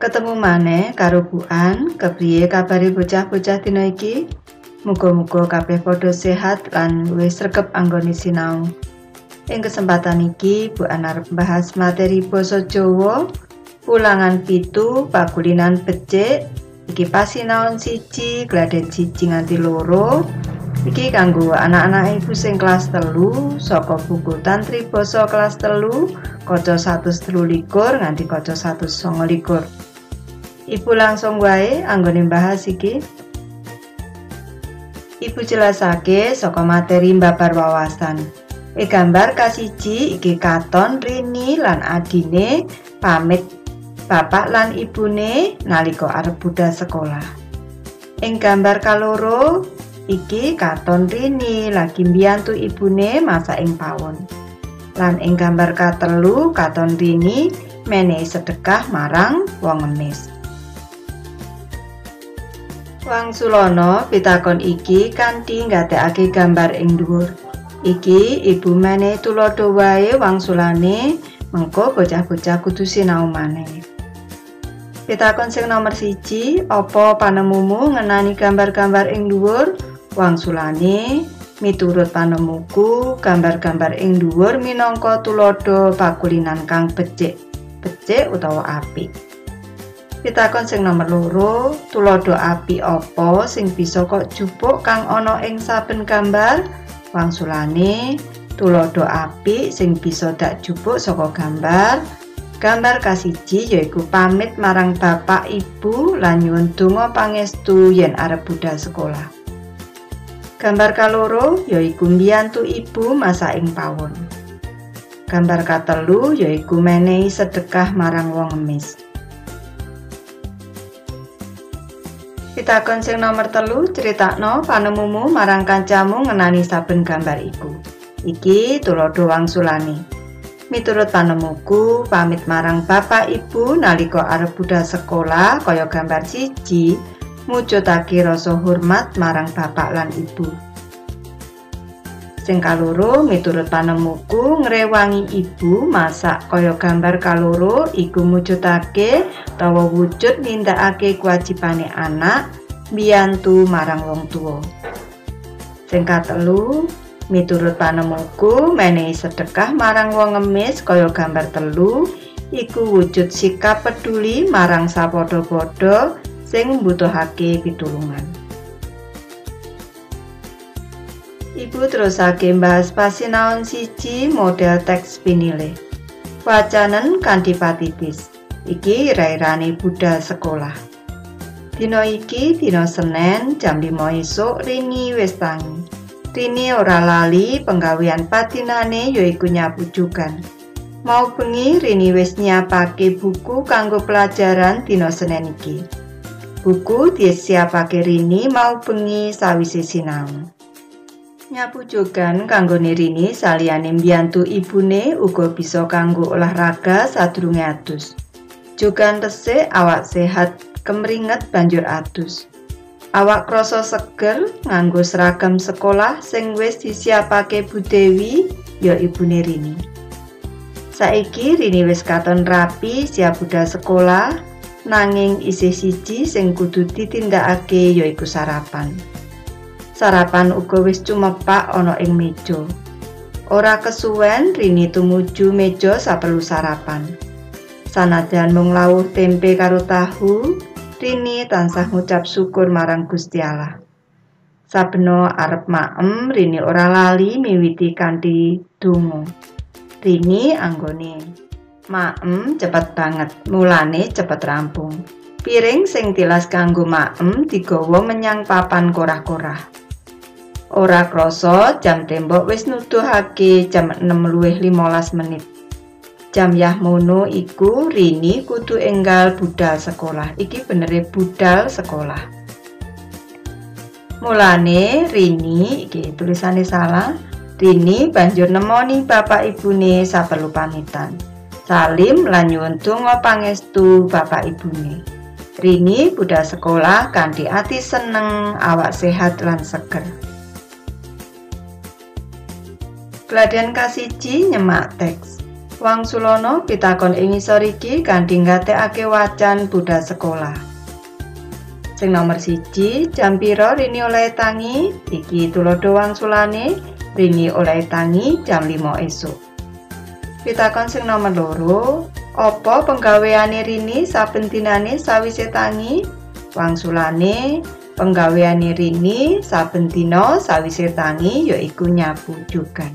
Ketemu maneh karo Bu An, kepriye bocah-bocah dina iki? Muga-muga kabeh padha sehat lan wis sregep anggone sinau. Ing kesempatan iki, Bu An arep bahas materi basa Jawa. Ulangan pitu pakulinan becik. Iki pasinaon siji gladen siji nganti loro. Iki kanggo anak-anak ibu sing kelas telu saka buku tantri basa kelas telu kaca 113 nganti kaca 129 Ibu langsung wae anggone bahas iki. Ibu jelasake saka materi mbabar wawasan. E gambar kasiji iki katon Rini lan adine pamit bapak lan ibune nalika arep budal sekolah. Ing gambar kaloro iki katon Rini lagi mbiyantu ibune masak ing pawon. Lan ing gambar katelu katon Rini menehi sedekah marang wong ngemis. Wangsulana pitakon iki kanthi nggatekake gambar ing dhuwur. Iki ibu meneh tulodo wae wangsulane mengko bocah-bocah kudu sinau maneh. Pitakon sing nomor siji, apa panemumu ngenani gambar-gambar ing dhuwur? Wangsulane miturut panemuku, gambar-gambar ing dhuwur minangka tulodo pakulinan kang becik, becik utawa apik. Pitakon sing nomor loro, tulodo api opo sing bisa kok jupuk kang ana ing saben gambar? Wangsulane, tulodo api sing bisa dak jupuk saka gambar. Gambar kasiji yaiku pamit marang bapak ibu lan nyuwun donga pangestu yen arep sekolah. Gambar kaloro yaiku mbiyantu ibu masa ing pawon. Gambar katelu yaiku menehi sedekah marang wong emis. Pitakon sing nomor telu critakno panemumu marang kancamu ngenani saben gambar iku. Iki tulodo wangsulane. Miturut panemuku, pamit marang bapak ibu nalika arep sekolah kaya gambar siji, mujudake rasa hormat marang bapak lan ibu. Sing kaloro miturut panemuku ngrewangi ibu masak kaya gambar kaloro iku mujudake utawa wujud nindakake kewajibane anak biyantu marang wong tuwa. Sing katelu, miturut panemuku menehi sedekah marang wong ngemis kaya gambar telu iku wujud sikap peduli marang sapodo-podo sing mbutuhake pitulungan. Ibu terusake bahas pasinaon siji model teks pinile. Wacanen kanthi patitis. iki rairane budal sekolah. Dina iki dina Senin jam 5 esuk Rini wis tangi. Rini ora lali penggawean patinane yaiku nyapu jugan. Mau bengi Rini wis nyiapake buku kanggo pelajaran dina Senin iki. Buku disiapake Rini mau bengi sawise sinau. Nyapu jogan kanggo Rini saliyane mbiyantu ibune uga bisa kanggo olahraga sadurunge adus. Jogan resik awak sehat kemringet banjur adus. Awak krasa seger nganggo seragam sekolah sing wis disiapake Bu Dewi ya ibune Rini. Saiki Rini wis katon rapi siap budal sekolah nanging isih siji sing kudu ditindakake yaiku sarapan. Sarapan uga wis cumepak ana ing meja. Ora kesuwen Rini tumuju meja saperlu sarapan. Sanajan mung tempe karo tahu, Rini tansah ngucap syukur marang Gusti Allah. Sabeno arep maem, Rini ora lali miwiti kanthi donga. Rini anggone maem cepet banget, mulane cepet rampung. Piring sing tilas kanggo maem digawa menyang papan korah-korah. Ora krasa jam tembok wis nuduhake jam 6.15 menit. Jam Yahmono iku Rini kudu enggal budal sekolah. Iki benere budal sekolah. Mulane Rini iki tulisane salah. Rini banjur nemoni bapak ibune saperlu pamitan. Salim lan nyuwun pangestu bapak ibune. Rini budal sekolah kanthi ati seneng, awak sehat lan seger. Gladen kasiji nyemak teks. Wangsulana pitakon ing ngisor iki kanthi ngatekake wacan budal sekolah. Sing nomor siji, jam pira Rini oleh tangi? Iki tulodo wangsulane, Rini oleh tangi jam 5 esuk. Pitakon sing nomor loro, apa penggaweane Rini saben dinane sawise tangi? Wangsulane, penggaweane Rini saben dina sawise tangi yaiku nyapu jugan.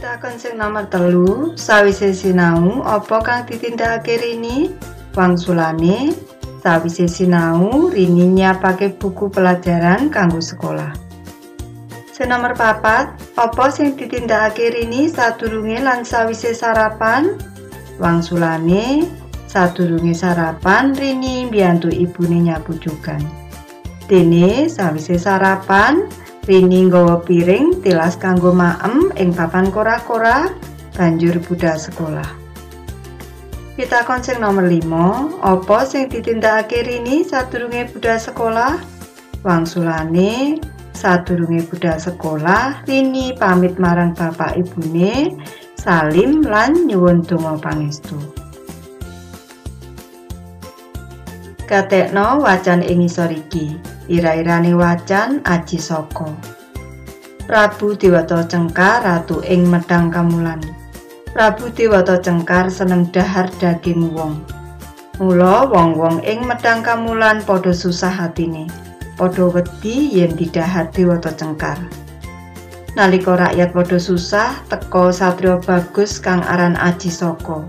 Pitakon sing nomor telu, sawise sinau apa kang ditindakake Rini? Wangsulane, sawise sinau Rini nyiapake buku pelajaran kanggo sekolah. Sing nomor papat, apa sing ditindakake Rini sadurunge lan sawise sarapan? Wangsulane, sadurunge sarapan Rini mbiyantu ibune nyapu jugan. Dene sawise sarapan, Rini nggawa piring tilas kanggo maem ing papan kora-kora banjur budal sekolah. Pitakon sing nomor 5, apa sing ditindakake Rini sadurunge budal sekolah? Wangsulane, sadurunge budal sekolah, Rini pamit marang bapak ibune, salim lan nyuwun donga pangestu. Katekno wacan ing isor iki. Ira-irane wacan aji saka Prabu Dewata Cengkar ratu ing Medang Kamulan. Prabu Dewata Cengkar seneng dahar daging wong. Mula wong-wong ing Medang Kamulan padha susah hatine. Padha wedi yen didahar Dewata Cengkar. Nalika rakyat padha susah teka satrio bagus kang aran Aji Saka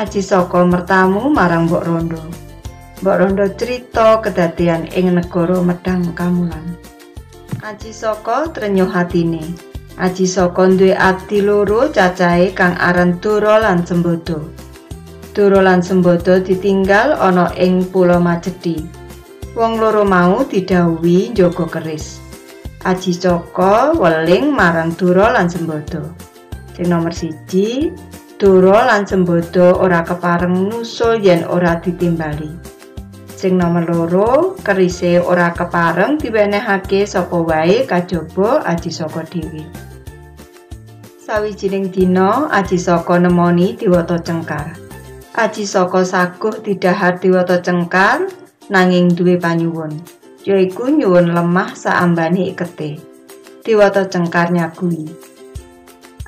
Aji Saka mertamu marang Mbok Rondo Mbok Rondo cerita kedadian ing negara Medang Kamulan. Aji Saka trenyuh hatine. Aji Saka duwe abdi loro cacahe kang aran Dura lan Sembodo. Dura lan Sembodo ditinggal ana ing Pulau Majedi. Wong loro mau didhawuhi njaga keris. Aji Saka weling marang Dura lan Sembodo. Sing nomor siji, Dura lan Sembodo ora kepareng nusul yen ora ditimbali. Sing nomor loro, kerise ora kepareng diwenehake sapa wae kajaba aji saka dhewe. Sawijining dina, aji saka nemoni Dewata Cengkar. Aji saka saguh didahar Dewata Cengkar nanging duwe panyuwun, yaiku nyuwun lemah saambane ikete. Dewata Cengkar nyagui.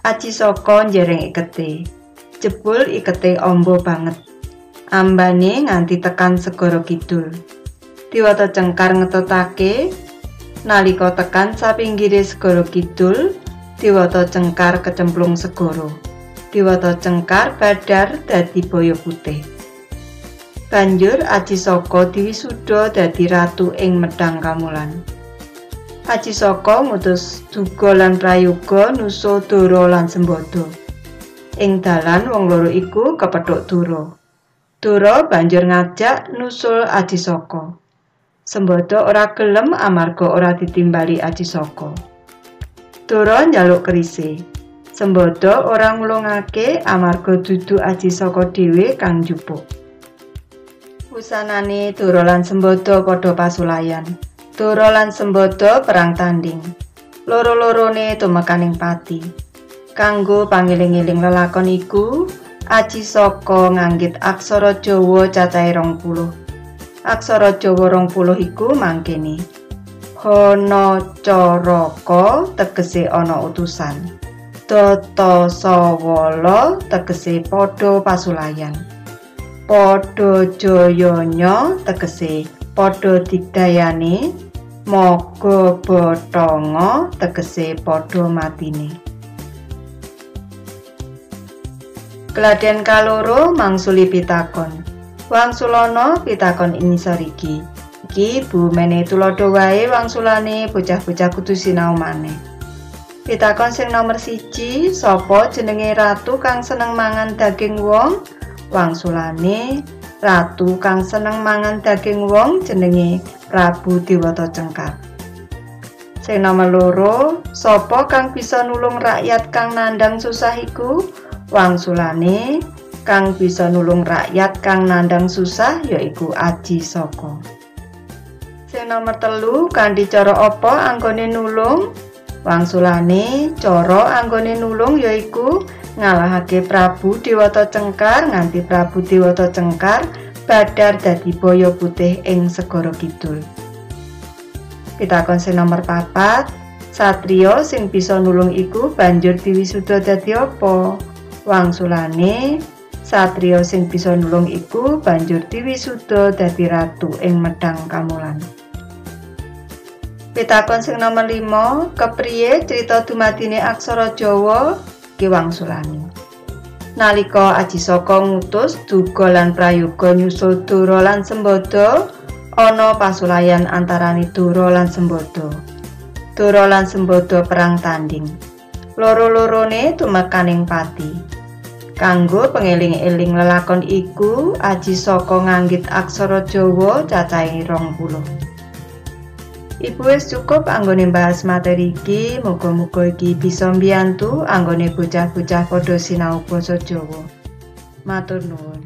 Aji saka njereng ikete. Jebul ikete ombo banget. Ambane nganti tekan segara kidul. Diwata cengkar ngetotake nalika tekan sapinggire segara kidul, diwata cengkar kecemplung segara. Diwata cengkar badar dadi boyo putih. Banjur Aji Saka diwisuda dadi ratu ing Medang Kamulan. Aji Saka ngutus duga lan prayoga nusul Dara lan Sembodo. Ing dalan wong loro iku kepethuk Dara. Dora banjur ngajak nusul Aji Saka. Sembodo ora gelem amarga ora ditimbali Aji Saka. Dora njaluk kerise. Sembodo ora ngulungake amarga dudu Aji dhewe kang njupuk. Usanane Dora lan Sembodo padha pasulayan. Dora lan Sembodo perang tanding. Loro-lorone tumekaning pati. Kanggo pangiling-iling lelakon iku, aji saka nganggit aksara Jawa cacahe 20. Aksara Jawa 20 iku mangkene. Hono caraka tegese ana utusan. Tata sawala tegese padha pasulayan. Padha jayanya tegese padha digdayane. Moga bathanga tegese padha matine. Gladhen kaloro mangsuli pitakon. Wangsulana pitakon ing ngisor iki. Bu mene tulodo wae wangsulane bocah-bocah kudu sinau maneh. Pitakon sing nomor siji, sapa jenenge ratu kang seneng mangan daging wong? Wangsulane ratu kang seneng mangan daging wong jenenge Prabu Dewata Cengkar. Sing nomor loro, sapa kang bisa nulung rakyat kang nandang susah iku? Wangsulane kang bisa nulung rakyat kang nandang susah yaiku Aji Saka. Sing nomor telu kanthi cara apa anggone nulung? Wangsulane cara anggone nulung yaiku ngalahake Prabu Dewata Cengkar nganti Prabu Dewata Cengkar badar dadi boyo putih ing segara kidul. Pitakon sing nomor papat, Satrio sing bisa nulung iku banjur diwisuda dadi apa? Wangsulane Satrio sing bisa nulung iku banjur diwisuda dadi ratu ing Medang Kamulan. Pitakon sing nomor 5, kepriye cerita dumatine aksara Jawa Ki Wangsulani. Nalika Aji Saka ngutus Duga lan Prayoga nyusul Dura lan Sembada, ana pasulayan antarane Dura lan Sembada. Dura lan Sembada perang tanding. Loro-lorone tumekaning pati. Kanggo pengeling-eling lelakon iku, Aji Saka nganggit aksara Jawa cacahe 20. Ibu wis cukup anggone bahas materi iki, muga-muga iki bisa mbiyantu anggone bocah-bocah padha sinau basa Jawa. Matur nuwun.